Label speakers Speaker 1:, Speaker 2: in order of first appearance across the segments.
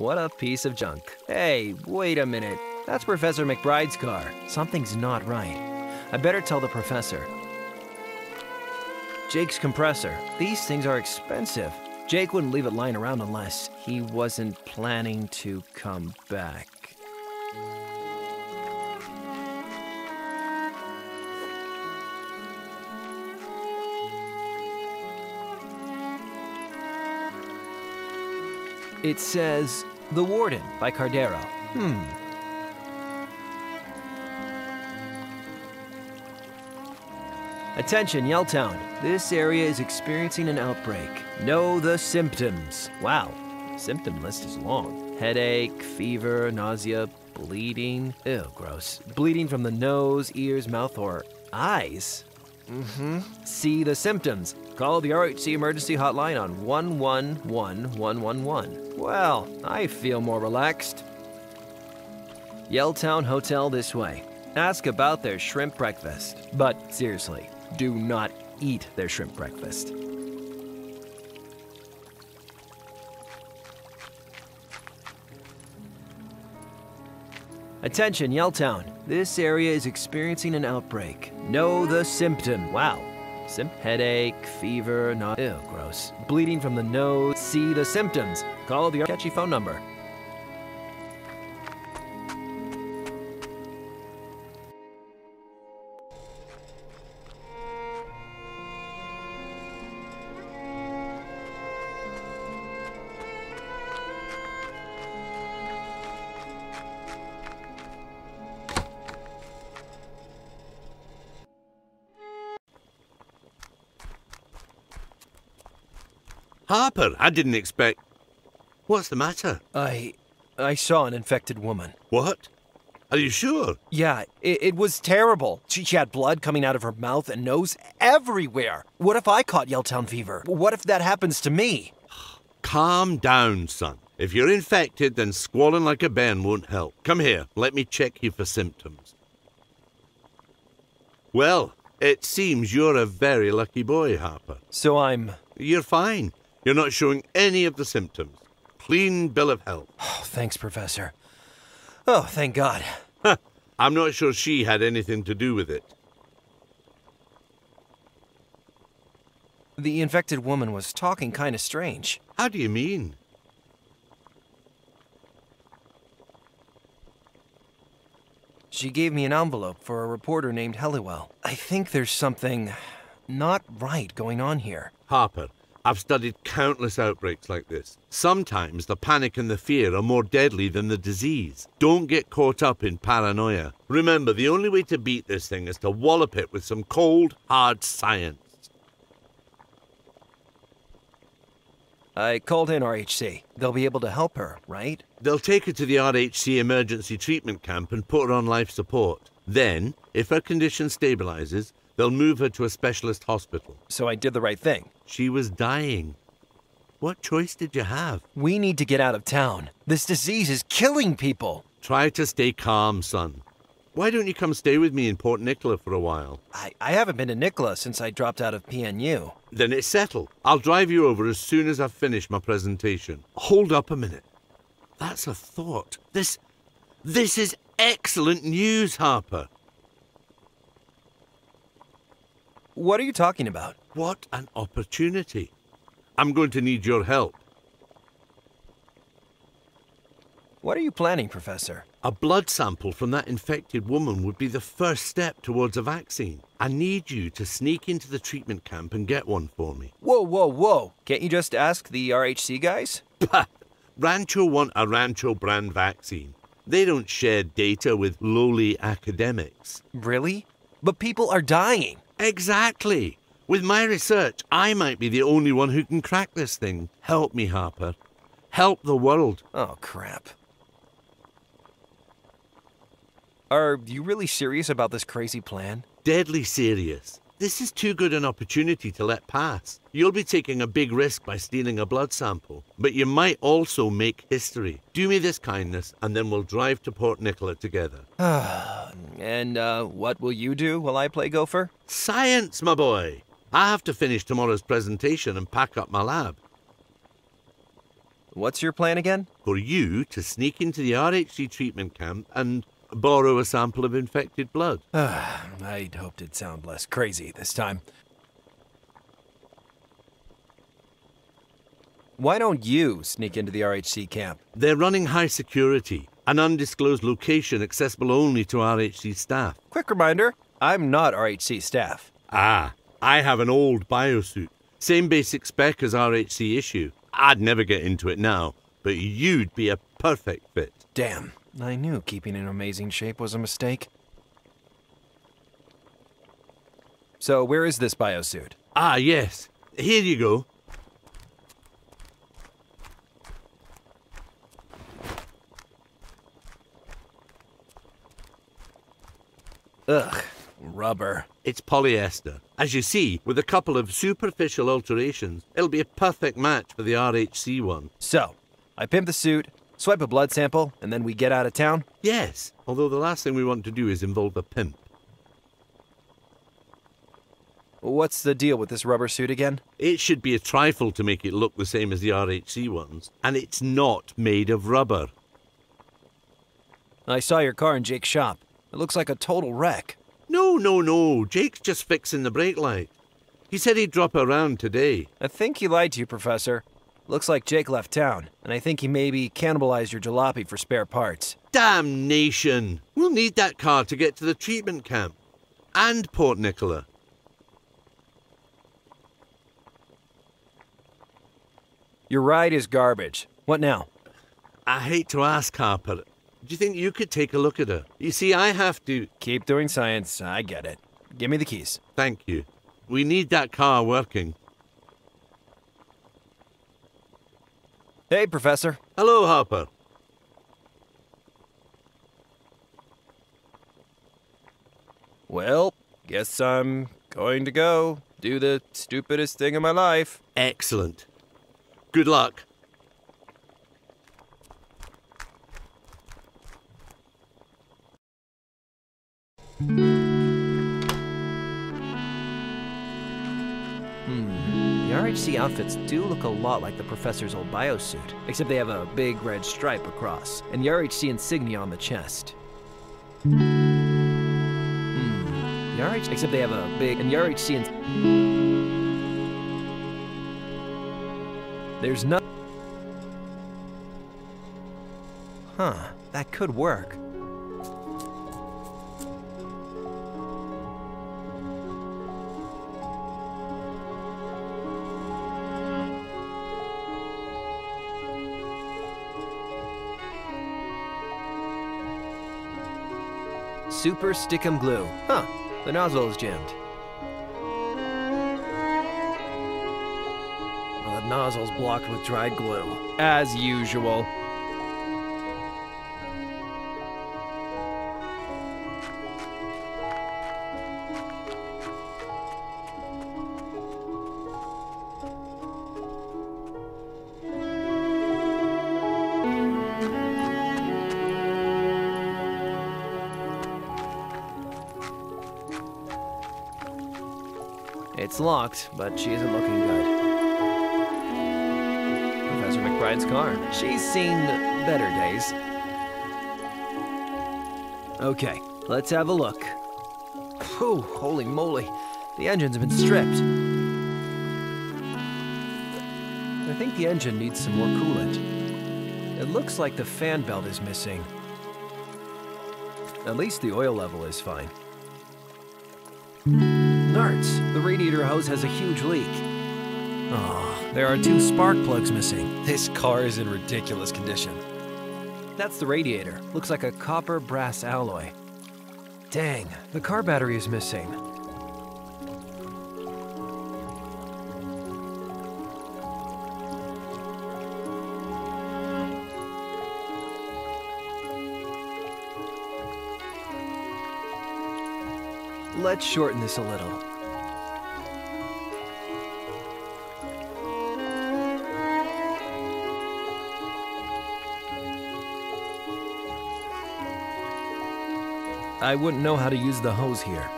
Speaker 1: What a piece of junk. Hey, wait a minute. That's Professor McBride's car. Something's not right. I better tell the professor. Jake's compressor. These things are expensive. Jake wouldn't leave it lying around unless he wasn't planning to come back. It says The Warden by Cardero. Hmm. Attention, Yelltown. This area is experiencing an outbreak. Know the symptoms. Wow, symptom list is long. Headache, fever, nausea, bleeding. Ew, gross. Bleeding from the nose, ears, mouth, or eyes. Mm-hmm. See the symptoms. Call the RHC emergency hotline on 111111. Well, I feel more relaxed. Yelltown Hotel this way. Ask about their shrimp breakfast. But seriously, do not eat their shrimp breakfast. Attention, Yelltown. This area is experiencing an outbreak. Know the symptom. Wow. Sim headache, fever, not gross. Bleeding from the nose. See the symptoms. Call the catchy phone number.
Speaker 2: Harper, I didn't expect. What's the matter?
Speaker 1: I. I saw an infected woman.
Speaker 2: What? Are you sure?
Speaker 1: Yeah, it, it was terrible. She, she had blood coming out of her mouth and nose everywhere. What if I caught Yelltown fever? What if that happens to me?
Speaker 2: Calm down, son. If you're infected, then squalling like a bairn won't help. Come here, let me check you for symptoms. Well, it seems you're a very lucky boy, Harper.
Speaker 1: So I'm.
Speaker 2: You're fine. You're not showing any of the symptoms. Clean bill of health.
Speaker 1: Oh, thanks, Professor. Oh, thank God.
Speaker 2: Huh. I'm not sure she had anything to do with it.
Speaker 1: The infected woman was talking kind of strange.
Speaker 2: How do you mean?
Speaker 1: She gave me an envelope for a reporter named Helliwell. I think there's something not right going on here.
Speaker 2: Harper, I've studied countless outbreaks like this. Sometimes the panic and the fear are more deadly than the disease. Don't get caught up in paranoia. Remember, the only way to beat this thing is to wallop it with some cold, hard science.
Speaker 1: I called in RHC. They'll be able to help her, right?
Speaker 2: They'll take her to the RHC emergency treatment camp and put her on life support. Then, if her condition stabilizes, they'll move her to a specialist hospital.
Speaker 1: So I did the right thing.
Speaker 2: She was dying. What choice did you have?
Speaker 1: We need to get out of town. This disease is killing people.
Speaker 2: Try to stay calm, son. Why don't you come stay with me in Port Nicola for a while?
Speaker 1: I, I haven't been to Nicola since I dropped out of PNU.
Speaker 2: Then it's settled. I'll drive you over as soon as I've finished my presentation. Hold up a minute. That's a thought. This. This is excellent news, Harper.
Speaker 1: What are you talking about?
Speaker 2: What an opportunity. I'm going to need your help.
Speaker 1: What are you planning, Professor?
Speaker 2: A blood sample from that infected woman would be the first step towards a vaccine. I need you to sneak into the treatment camp and get one for me.
Speaker 1: Whoa, whoa, whoa. Can't you just ask the RHC guys?
Speaker 2: Rancho want a Rancho brand vaccine. They don't share data with lowly academics.
Speaker 1: Really? But people are dying.
Speaker 2: Exactly. With my research, I might be the only one who can crack this thing. Help me, Harper. Help the world.
Speaker 1: Oh, crap. Are you really serious about this crazy plan?
Speaker 2: Deadly serious. This is too good an opportunity to let pass. You'll be taking a big risk by stealing a blood sample, but you might also make history. Do me this kindness, and then we'll drive to Port Nicola together.
Speaker 1: and uh, what will you do while I play Gopher?
Speaker 2: Science, my boy! I have to finish tomorrow's presentation and pack up my lab.
Speaker 1: What's your plan again?
Speaker 2: For you to sneak into the RHC treatment camp and borrow a sample of infected blood.
Speaker 1: I'd hoped it'd sound less crazy this time. Why don't you sneak into the RHC camp?
Speaker 2: They're running high security, an undisclosed location accessible only to RHC staff.
Speaker 1: Quick reminder I'm not RHC staff.
Speaker 2: Ah, I have an old biosuit. Same basic spec as RHC issue. I'd never get into it now, but you'd be a perfect fit.
Speaker 1: Damn, I knew keeping in amazing shape was a mistake. So, where is this biosuit?
Speaker 2: Ah, yes. Here you go.
Speaker 1: Ugh, rubber.
Speaker 2: It's polyester. As you see, with a couple of superficial alterations, it'll be a perfect match for the RHC one.
Speaker 1: So, I pimp the suit, swipe a blood sample, and then we get out of town?
Speaker 2: Yes, although the last thing we want to do is involve a pimp.
Speaker 1: What's the deal with this rubber suit again?
Speaker 2: It should be a trifle to make it look the same as the RHC ones, and it's not made of rubber.
Speaker 1: I saw your car in Jake's shop. It looks like a total wreck.
Speaker 2: No, no, no. Jake's just fixing the brake light. He said he'd drop around today.
Speaker 1: I think he lied to you, Professor. Looks like Jake left town, and I think he maybe cannibalized your jalopy for spare parts.
Speaker 2: Damnation! We'll need that car to get to the treatment camp. And Port Nicola.
Speaker 1: Your ride is garbage. What now?
Speaker 2: I hate to ask, Harper. Do you think you could take a look at her? You see, I have to.
Speaker 1: Keep doing science. I get it. Give me the keys.
Speaker 2: Thank you. We need that car working.
Speaker 1: Hey, Professor.
Speaker 2: Hello, Harper.
Speaker 1: Well, guess I'm going to go do the stupidest thing in my life.
Speaker 2: Excellent. Good luck.
Speaker 1: Outfits do look a lot like the professor's old biosuit, except they have a big red stripe across, and the RHC insignia on the chest. Hmm. The except they have a big, and the RHC There's no. Huh, that could work. Super Stickum Glue. Huh, the nozzle is jammed. Well, the nozzle's blocked with dried glue. As usual. It's locked, but she isn't looking good. Professor McBride's car. She's seen better days. Okay, let's have a look. Whew, holy moly. The engine's been stripped. I think the engine needs some more coolant. It looks like the fan belt is missing. At least the oil level is fine. Narts, the radiator hose has a huge leak. Oh, there are two spark plugs missing. This car is in ridiculous condition. That's the radiator. Looks like a copper brass alloy. Dang, the car battery is missing. Let's shorten this a little. I wouldn't know how to use the hose here.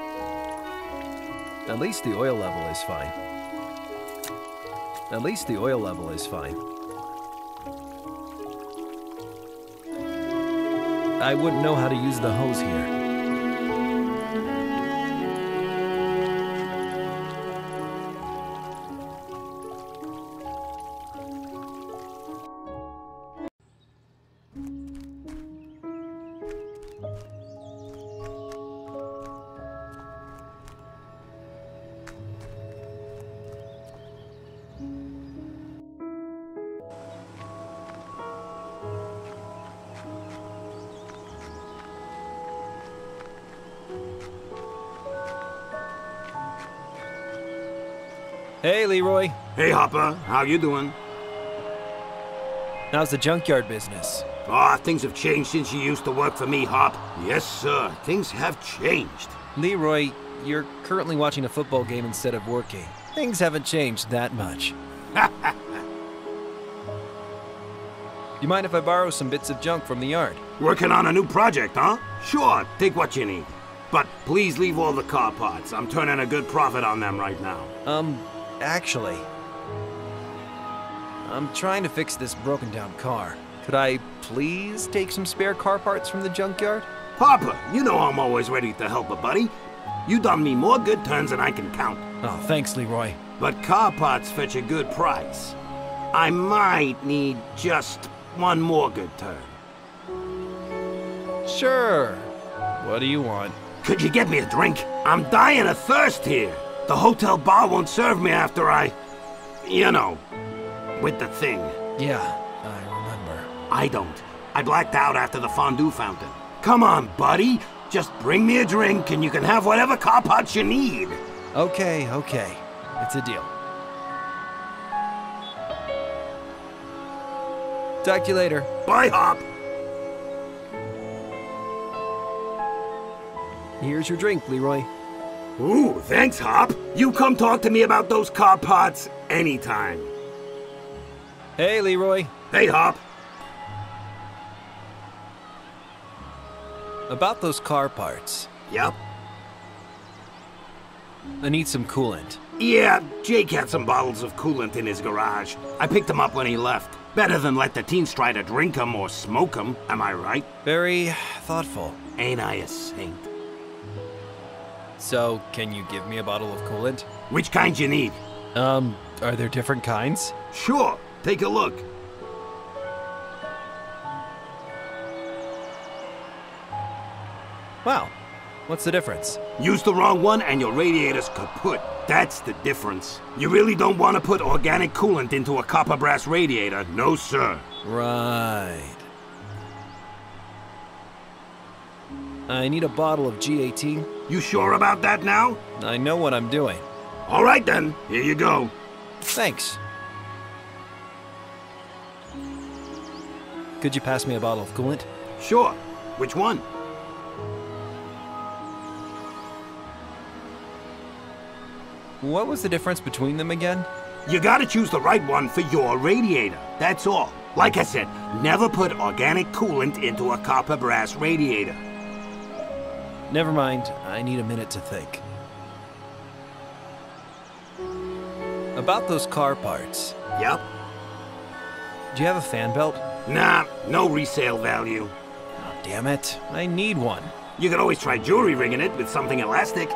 Speaker 1: At least the oil level is fine. At least the oil level is fine. I wouldn't know how to use the hose here. Hey, Leroy.
Speaker 3: Hey, Hopper. How you doing?
Speaker 1: How's the junkyard business?
Speaker 3: Ah, things have changed since you used to work for me, Hop. Yes, sir. Things have changed.
Speaker 1: Leroy, you're currently watching a football game instead of working. Things haven't changed that much. you mind if I borrow some bits of junk from the yard?
Speaker 3: Working on a new project, huh? Sure, take what you need. But please leave all the car parts. I'm turning a good profit on them right now.
Speaker 1: Um, actually, I'm trying to fix this broken down car. Could I please take some spare car parts from the junkyard?
Speaker 3: Papa, you know I'm always ready to help a buddy. You done me more good turns than I can count.
Speaker 1: Oh, thanks, Leroy.
Speaker 3: But car parts fetch a good price. I might need just one more good turn.
Speaker 1: Sure. What do you want?
Speaker 3: Could you get me a drink? I'm dying of thirst here. The hotel bar won't serve me after I... You know, with the thing.
Speaker 1: Yeah, I remember.
Speaker 3: I don't. I blacked out after the fondue fountain. Come on, buddy. Just bring me a drink and you can have whatever car parts you need.
Speaker 1: Okay, okay. It's a deal. Talk to you later.
Speaker 3: Bye, Hop.
Speaker 1: Here's your drink, Leroy.
Speaker 3: Ooh, thanks, Hop. You come talk to me about those car parts anytime.
Speaker 1: Hey, Leroy.
Speaker 3: Hey, Hop.
Speaker 1: About those car parts.
Speaker 3: Yep.
Speaker 1: I need some coolant.
Speaker 3: Yeah, Jake had some bottles of coolant in his garage. I picked them up when he left. Better than let the teens try to drink 'em or smoke 'em, am I right?
Speaker 1: Very thoughtful.
Speaker 3: Ain't I a saint?
Speaker 1: So, can you give me a bottle of coolant?
Speaker 3: Which kind you need?
Speaker 1: Um, are there different kinds?
Speaker 3: Sure, take a look.
Speaker 1: Wow. What's the difference?
Speaker 3: Use the wrong one and your radiator's kaput. That's the difference. You really don't want to put organic coolant into a copper brass radiator, no sir.
Speaker 1: Right. I need a bottle of G18.
Speaker 3: You sure about that now?
Speaker 1: I know what I'm doing.
Speaker 3: All right then, here you go.
Speaker 1: Thanks. Could you pass me a bottle of coolant?
Speaker 3: Sure. Which one?
Speaker 1: What was the difference between them again?
Speaker 3: You gotta choose the right one for your radiator, that's all. Like I said, never put organic coolant into a copper brass radiator.
Speaker 1: Never mind. I need a minute to think. About those car parts.
Speaker 3: Yep.
Speaker 1: Do you have a fan belt?
Speaker 3: Nah, no resale value.
Speaker 1: Oh, damn it. I need one.
Speaker 3: You could always try jewelry ringing it with something elastic.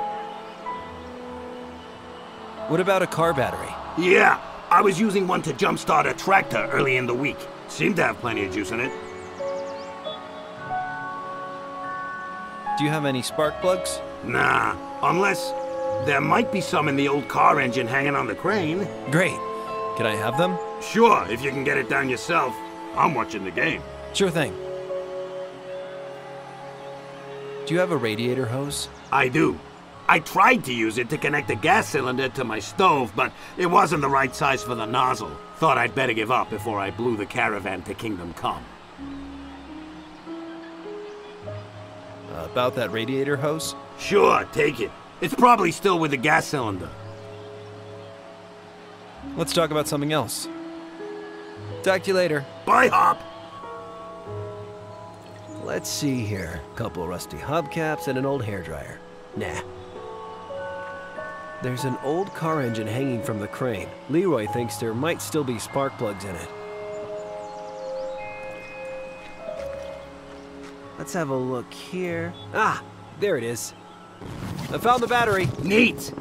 Speaker 1: What about a car battery?
Speaker 3: Yeah, I was using one to jumpstart a tractor early in the week. Seemed to have plenty of juice in it.
Speaker 1: Do you have any spark plugs?
Speaker 3: Nah, unless there might be some in the old car engine hanging on the crane.
Speaker 1: Great. Can I have them?
Speaker 3: Sure, if you can get it down yourself. I'm watching the game.
Speaker 1: Sure thing. Do you have a radiator hose?
Speaker 3: I do. I tried to use it to connect the gas cylinder to my stove, but it wasn't the right size for the nozzle. Thought I'd better give up before I blew the caravan to Kingdom Come.
Speaker 1: Uh, about that radiator hose?
Speaker 3: Sure, take it. It's probably still with the gas cylinder.
Speaker 1: Let's talk about something else. Talk to you later.
Speaker 3: Bye, Hop!
Speaker 1: Let's see here. Couple rusty hubcaps and an old hairdryer. Nah. There's an old car engine hanging from the crane. Leroy thinks there might still be spark plugs in it. Let's have a look here. Ah, there it is. I found the battery.
Speaker 3: Neat!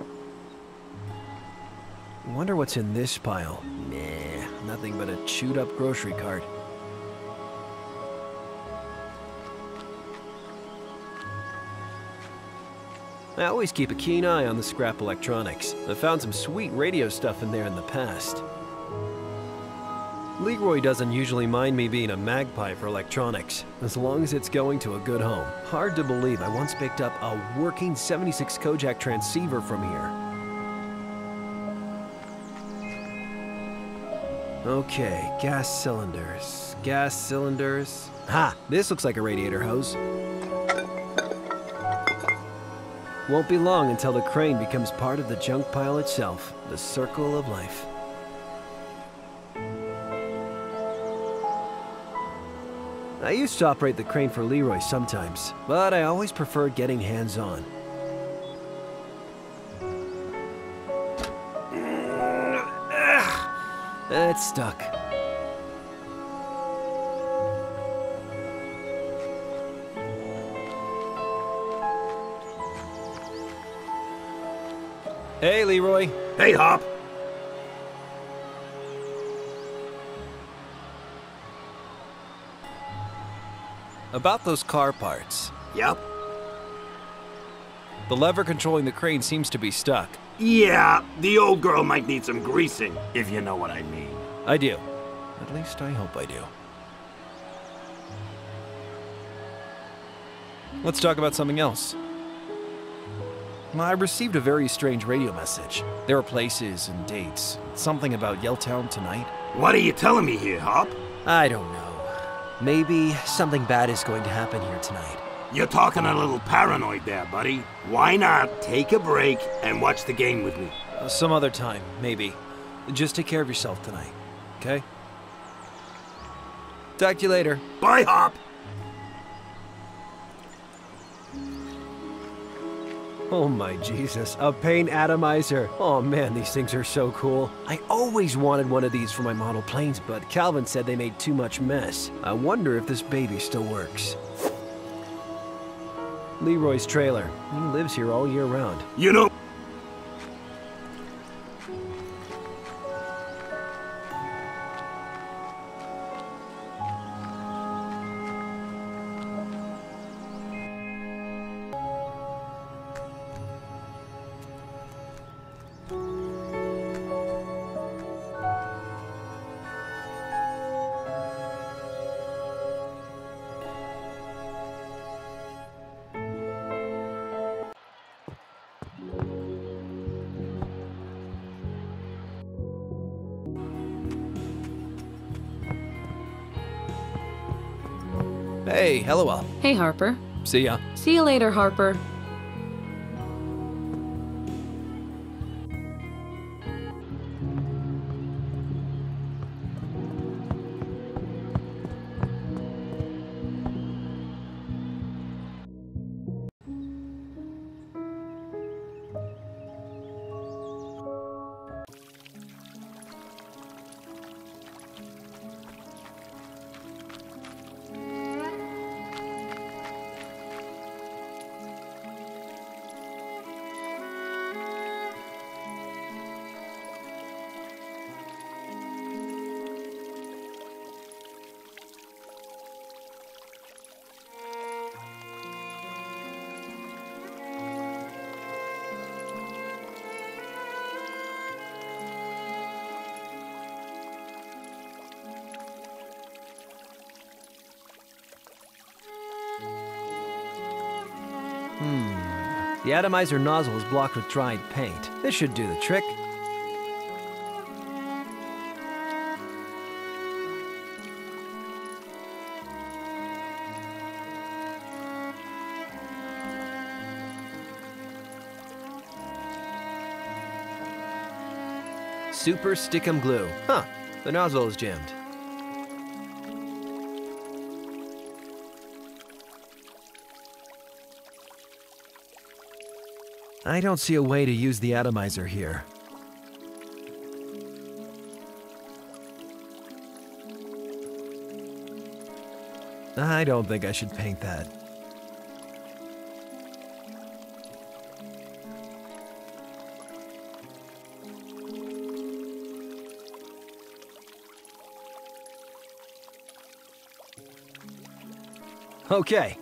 Speaker 1: Wonder what's in this pile. Nah, nothing but a chewed up grocery cart. I always keep a keen eye on the scrap electronics. I found some sweet radio stuff in there in the past. Leroy doesn't usually mind me being a magpie for electronics, as long as it's going to a good home. Hard to believe I once picked up a working 76 Kojak transceiver from here. Okay, gas cylinders. Gas cylinders. Ha! This looks like a radiator hose. Won't be long until the crane becomes part of the junk pile itself, the circle of life. I used to operate the crane for Leroy sometimes, but I always preferred getting hands-on. Mm, it's stuck. Hey, Leroy.
Speaker 3: Hey, Hop.
Speaker 1: About those car parts.
Speaker 3: Yep.
Speaker 1: The lever controlling the crane seems to be stuck.
Speaker 3: Yeah, the old girl might need some greasing, if you know what I mean.
Speaker 1: I do. At least I hope I do. Let's talk about something else. I received a very strange radio message. There are places and dates. Something about Yelltown tonight.
Speaker 3: What are you telling me here, Hop?
Speaker 1: I don't know. Maybe something bad is going to happen here tonight.
Speaker 3: You're talking a little paranoid there, buddy. Why not take a break and watch the game with me?
Speaker 1: Uh, some other time, maybe. Just take care of yourself tonight, okay? Talk to you later.
Speaker 3: Bye, Hop.
Speaker 1: Oh my Jesus, a paint atomizer. Oh man, these things are so cool. I always wanted one of these for my model planes, but Calvin said they made too much mess. I wonder if this baby still works. Leroy's trailer. He lives here all year round.
Speaker 3: You know...
Speaker 1: Hey, Hello.
Speaker 4: Hey, Harper.
Speaker 1: See ya.
Speaker 4: See you later, Harper.
Speaker 1: The atomizer nozzle is blocked with dried paint. This should do the trick. Super Stickum Glue. Huh, the nozzle is jammed. I don't see a way to use the atomizer here. I don't think I should paint that. Okay.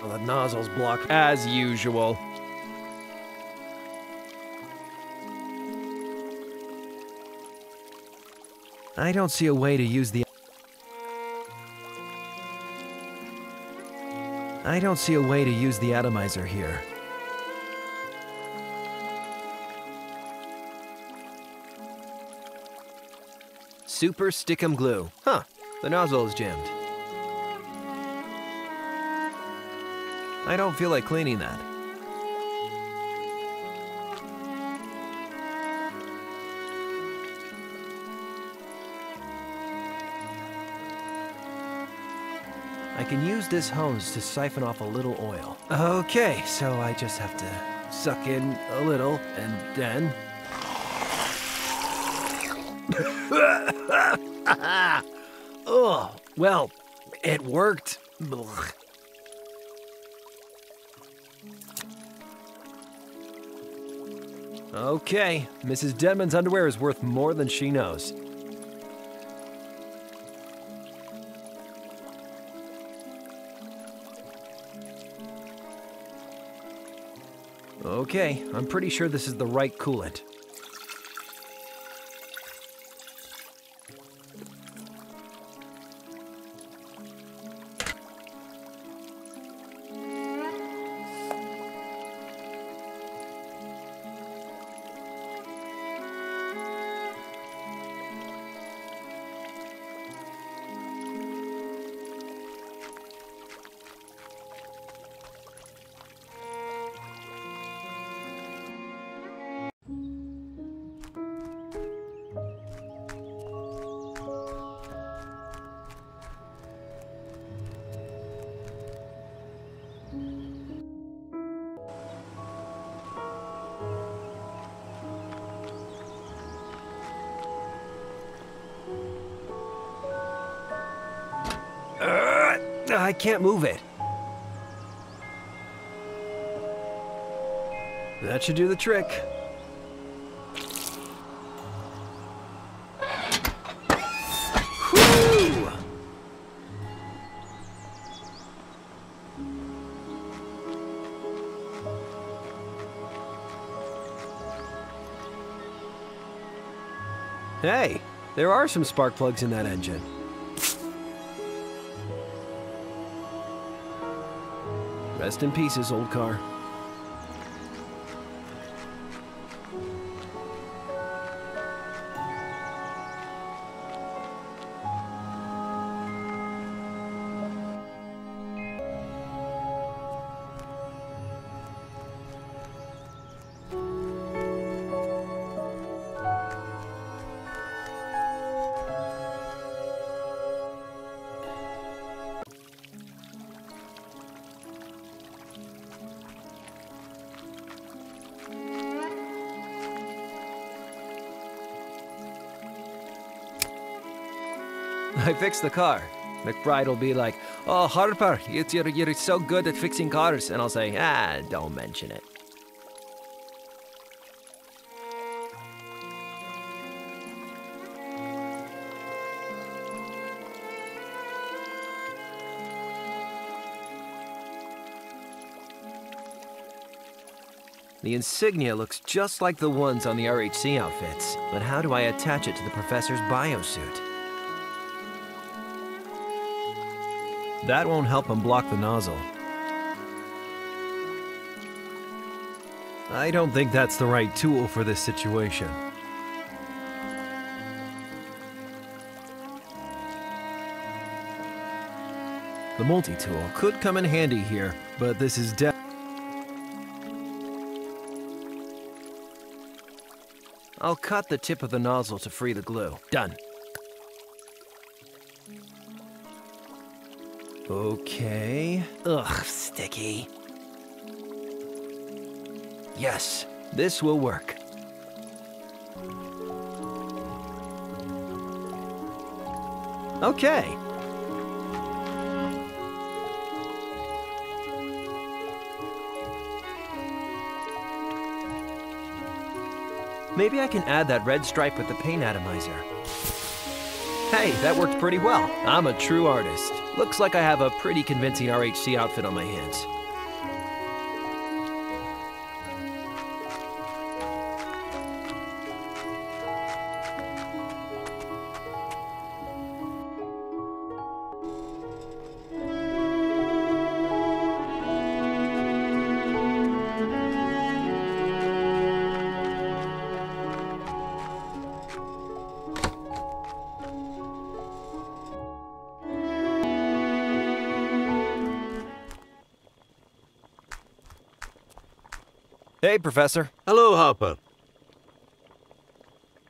Speaker 1: Well, the nozzle's blocked as usual. I don't see a way to use the. I don't see a way to use the atomizer here. Super Stickum Glue. Huh, the nozzle is jammed. I don't feel like cleaning that. I can use this hose to siphon off a little oil. Okay, so I just have to suck in a little and then. oh, well, it worked. Okay, Mrs. Denman's underwear is worth more than she knows. Okay, I'm pretty sure this is the right coolant. I can't move it. That should do the trick. Hey, there are some spark plugs in that engine. Rest in pieces, old car. I fixed the car. McBride will be like, Oh, Harper, you- you're, you're so good at fixing cars. And I'll say, Ah, don't mention it. The insignia looks just like the ones on the RHC outfits, but how do I attach it to the professor's biosuit? That won't help him block the nozzle. I don't think that's the right tool for this situation. The multi-tool could come in handy here, but this is de- I'll cut the tip of the nozzle to free the glue. Done. Okay. Ugh, sticky. Yes, This will work. Okay. Maybe I can add that red stripe with the paint atomizer. Hey, that worked pretty well. I'm a true artist. Looks like I have a pretty convincing RHC outfit on my hands. Hey, Professor.
Speaker 2: Hello, Harper.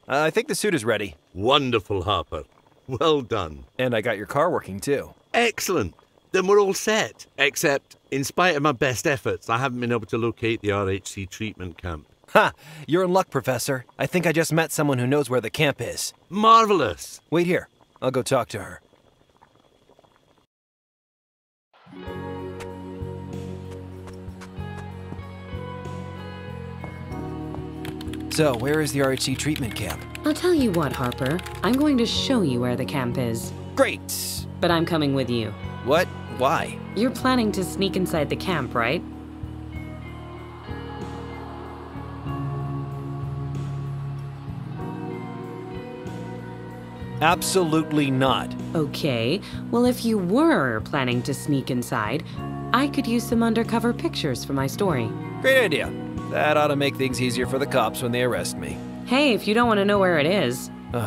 Speaker 1: Uh, I think the suit is ready.
Speaker 2: Wonderful, Harper. Well done.
Speaker 1: And I got your car working too.
Speaker 2: Excellent. Then we're all set. Except, in spite of my best efforts, I haven't been able to locate the RHC treatment camp.
Speaker 1: Ha! You're in luck, Professor. I think I just met someone who knows where the camp is.
Speaker 2: Marvelous.
Speaker 1: Wait here. I'll go talk to her. So, where is the RHC treatment camp?
Speaker 4: I'll tell you what, Harper. I'm going to show you where the camp is.
Speaker 1: Great!
Speaker 4: But I'm coming with you.
Speaker 1: What? Why?
Speaker 4: You're planning to sneak inside the camp, right?
Speaker 1: Absolutely not.
Speaker 4: Okay. Well, if you were planning to sneak inside, I could use some undercover pictures for my story.
Speaker 1: Great idea. That ought to make things easier for the cops when they arrest me.
Speaker 4: Hey, if you don't want to know where it is,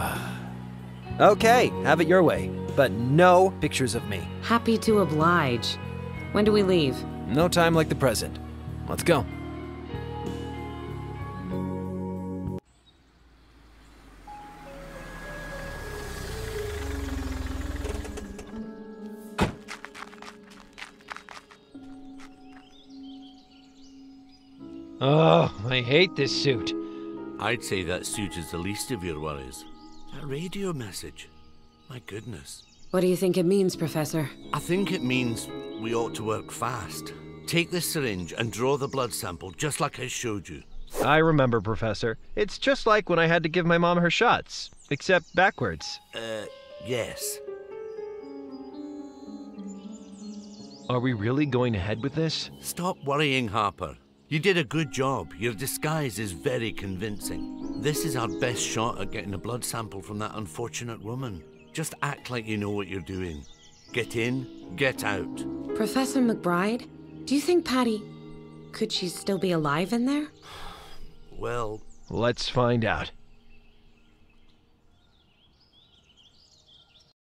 Speaker 1: Okay, have it your way. But no pictures of me.
Speaker 4: happy to oblige. When do we leave?
Speaker 1: No time like the present. Let's go. Oh, I hate this suit.
Speaker 2: I'd say that suit is the least of your worries. That radio message. My goodness.
Speaker 4: What do you think it means, Professor?
Speaker 2: I think it means we ought to work fast. Take this syringe and draw the blood sample just like I showed you.
Speaker 1: I remember, Professor. It's just like when I had to give my mom her shots, except backwards.
Speaker 2: Uh, yes.
Speaker 1: Are we really going ahead with this?
Speaker 2: Stop worrying, Harper. You did a good job. Your disguise is very convincing. This is our best shot at getting a blood sample from that unfortunate woman. Just act like you know what you're doing. Get in, get out.
Speaker 4: Professor McBride, do you think Patty. Could she still be alive in there?
Speaker 2: Well,
Speaker 1: Let's find out.